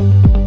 you